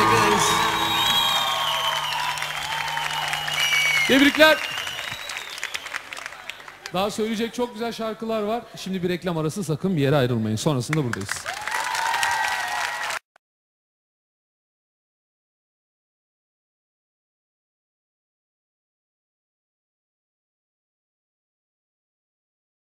Teşekkür ederiz. Tebrikler. Daha söyleyecek çok güzel şarkılar var. Şimdi bir reklam arası sakın bir yere ayrılmayın. Sonrasında buradayız.